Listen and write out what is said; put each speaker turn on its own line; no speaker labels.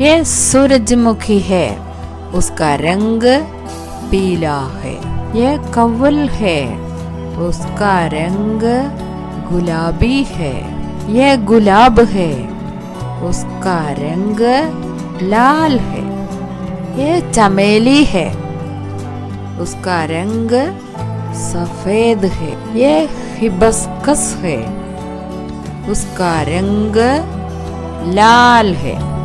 यह सूरजमुखी है, उसका रंग पीला है। ये कवल है, उसका रंग गुलाबी है। यह गुलाब है, उसका रंग लाल है। यह चमेली है, उसका रंग सफ़ेद है। ये हिबस्कस है, उसका रंग लाल है।